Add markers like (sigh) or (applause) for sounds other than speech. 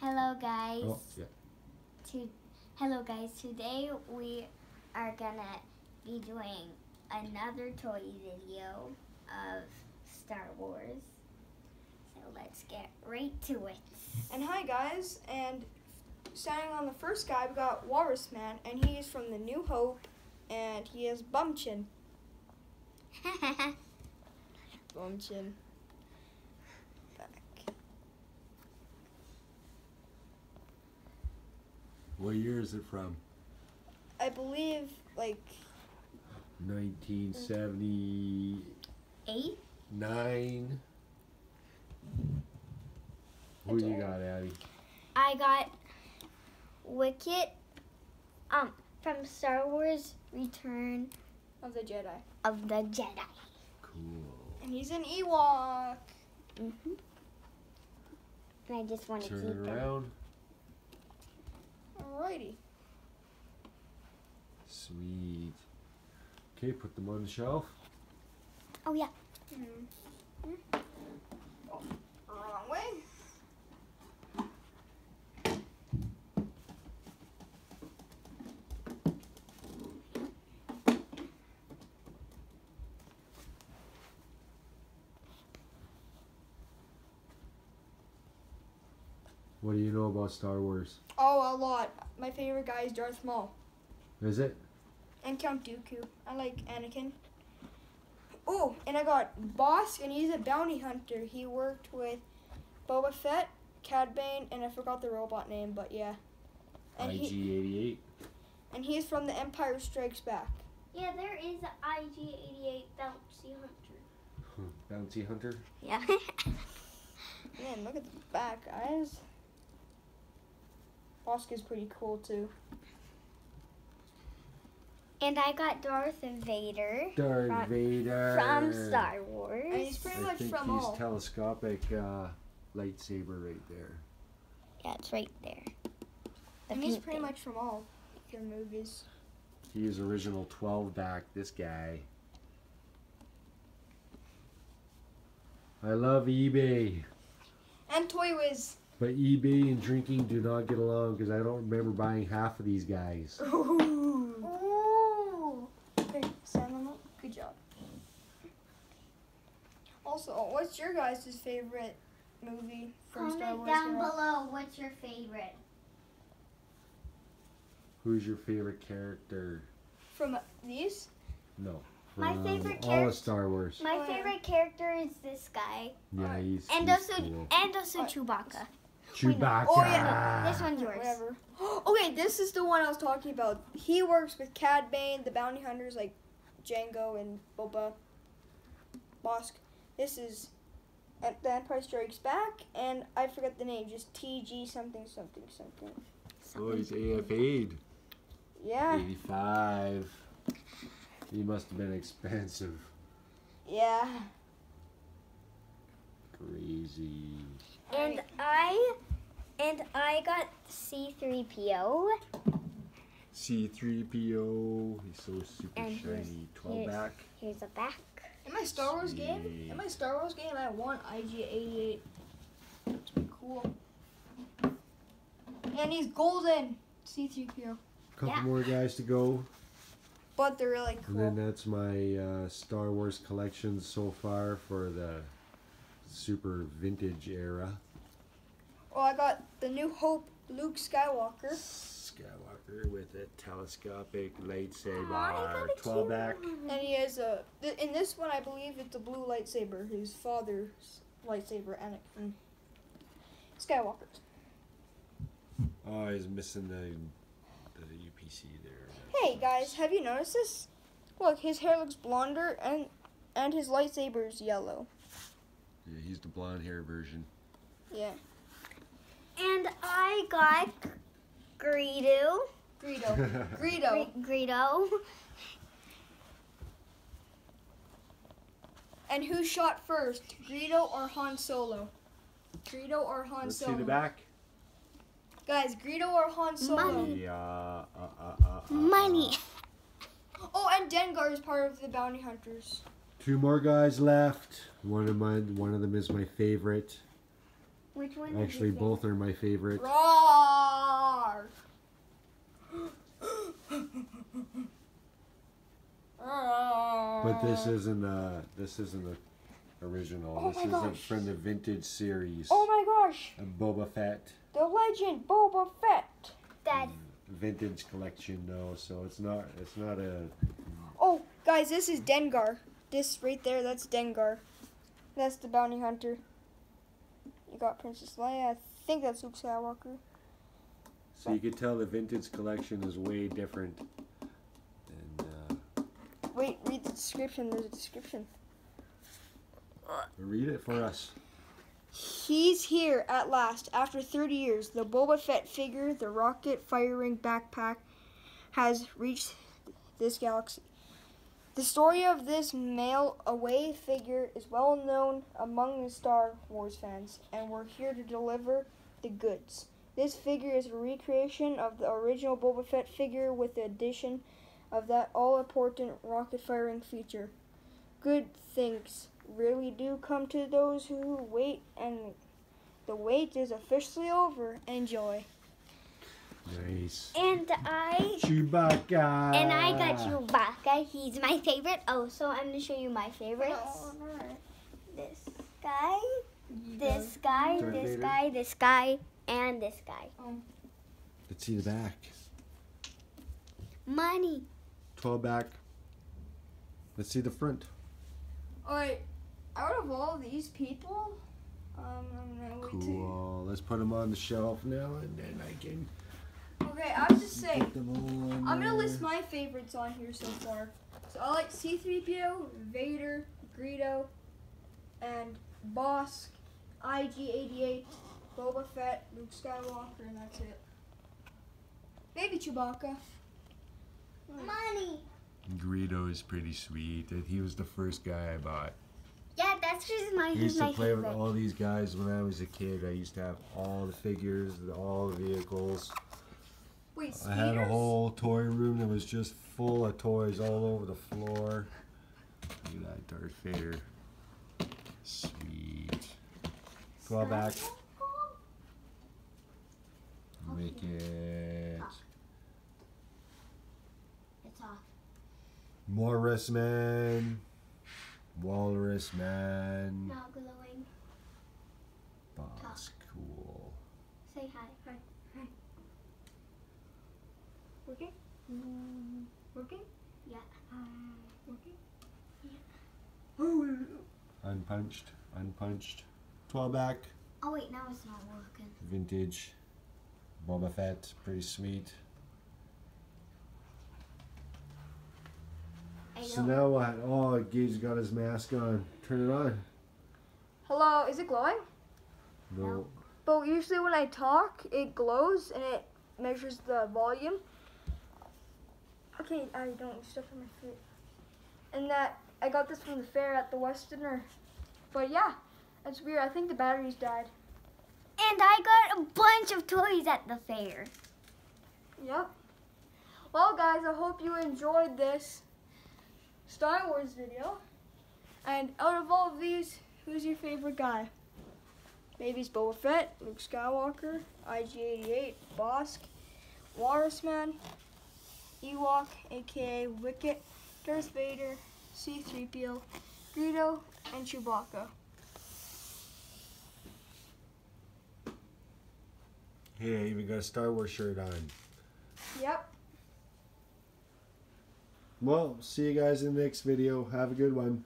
Hello oh, guys. Oh, yeah. To hello guys. Today we are gonna be doing another toy video of Star Wars. So let's get right to it. And hi guys, and standing on the first guy we got Walrus Man, and he is from the New Hope, and he has bum chin. (laughs) What year is it from? I believe like 1979. Eight. Who you got, Abby? I got Wicket. Um, from Star Wars: Return of the Jedi, of the Jedi. Cool. and he's an Ewok. hmm And I just want to Turn keep it him. around. Alrighty. Sweet. Okay, put them on the shelf. Oh yeah. Hmm. Oh, wrong way. What do you know about Star Wars? Oh, a lot. My favorite guy is Darth Maul. Is it? and Count Dooku. I like Anakin. Oh, and I got Bossk, and he's a bounty hunter. He worked with Boba Fett, Cad Bane, and I forgot the robot name, but yeah. And IG-88. and he's from The Empire Strikes Back. Yeah, there is an IG-88 bouncy hunter. Bounty Hunter. Yeah. (laughs) Man, look at the back, guys. Bossk is pretty cool too. and I got Darth Vader Darth From- Vader. from Star Wars. And he's pretty I much think from he's all. telescopic uh, lightsaber right there. Yeah, it's right there. The and he's pretty thing. much from all your movies. He is original 12 back, this guy. I love eBay. And Toy Wiz. But eBay and drinking do not get along because I don't remember buying half of these guys. (laughs) Ooh. Ooh. Okay, stand on up. Good job. Also, what's your guys' favorite movie from Star Comment Wars? down era? below what's your favorite. Who's your favorite character? From uh, these? No. My from favorite All of Star Wars. My Oh, yeah. favorite character is this guy, Yeah, he's, and he's also cool. and also Alright. Chewbacca. Chewbacca. Oh, yeah. This one's yours. Whatever. (gasps) Okay, this is the one I was talking about. He works with Cad Bane, the bounty hunters like Django and Boba Bossk. This is at The Empire Strikes Back, and I forget the name, just TG something something something. Oh, he's AF8. Yeah, 85. He must have been expensive. yeah. Crazy. And I and I got C3PO. C3PO. He's so super And shiny. 12 here's- back. Here's a back. In my Star Wars game, Sweet. in my Star Wars game, I want IG88. It's pretty cool. And he's golden. C3PO. Couple Yeah. more guys to go. But they're really cool. And then that's my uh, Star Wars collection so far for the super vintage era. Oh, I got the New Hope Luke Skywalker. Skywalker with a telescopic lightsaber. Aw, I got a 12 cute back. And he has a. th- In this one, I believe it's a blue lightsaber. His father's lightsaber, Anakin Skywalker. Oh, he's missing the, the UPC there. Hey guys, have you noticed this? Look, his hair looks blonder, and and his lightsaber's yellow. Yeah, he's the blonde hair version. Yeah. And I got Greedo. Greedo. (laughs) Greedo. Gre- Greedo. And who shot first, Greedo or Han Solo? Greedo or Han Let's Solo? see the back. Guys, Greedo or Han Solo? Money. Yeah. Uh, uh, uh, uh, Money. Oh, and Dengar is part of the bounty hunters. Two more guys left. One of my one of them is my favorite. Which one? Actually, your both are my favorite. Roar! But this isn't uh this isn't the original. Oh this is a, from the vintage series. Oh my gosh! A Boba Fett The legend Boba Fett. Dad. vintage collection though, so it's not it's not a Oh, guys, this is Dengar. This right there, that's Dengar. That's the bounty hunter. You got Princess Leia. I think that's Luke Skywalker. so you could tell the vintage collection is way different. And uh, Wait, read the description. There's a description. read it for us. He's here at last. After 30 years, the Boba Fett figure, the rocket firing backpack, has reached this galaxy. The story of this mail away figure is well known among the Star Wars fans, and we're here to deliver the goods. This figure is a recreation of the original Boba Fett figure with the addition of that all important rocket firing feature. Good things really do come to those who wait, and the wait is officially over. Enjoy. Nice. And I Chewbacca. and I got Chewbacca. He's my favorite. Oh, so I'm gonna show you my favorites. This guy, this guy, this guy, this guy, and this guy. Let's see the back. Money. Twelve back. Let's see the front. Alright, out of all these people, um, I'm gonna wait till. Cool. Let's put them on the shelf now, and then I can Okay, I was just saying. put them all on I'm gonna list my favorites on here so far. So I like C3PO, Vader, Greedo, and Bossk, IG88, Boba Fett, Luke Skywalker, and that's it. Maybe Chewbacca. Money. Greedo is pretty sweet. He was the first guy I bought. Yeah, that's just my. I He's used to play favorite. with all these guys when I was a kid. I used to have all the figures, all the vehicles. Wait, I had a whole toy room that was just full of toys all over the floor. Look at that Darth Vader. Sweet. Go back. Make it. It's off. Morris Man. Walrus Man. Not glowing. Boss cool. Say hi. hi. Hi. Working? Mm. Working? Yeah. Um, working? Yeah. Unpunched. Unpunched. 12 back. Oh wait, now it's not working. Vintage. Boba Fett. Pretty sweet. So know. now what? Oh, Gage got his mask on. Turn it on. Hello, is it glowing? No. No. But usually when I talk, it glows and it measures the volume. Okay, I don't stuff on my feet. And that I got this from the fair at the Westerner. But yeah, that's weird. I think the batteries died. And I got a bunch of toys at the fair. Yep. Well, guys, I hope you enjoyed this Star Wars video. And out of all of these, who's your favorite guy? Maybe it's Boba Fett, Luke Skywalker, IG-88, Bossk, Walrus Man, Ewok, aka Wicket, Darth Vader, C-3PO, Greedo, and Chewbacca. Hey, I even got a Star Wars shirt on. Yep. Well, see you guys in the next video. Have a good one.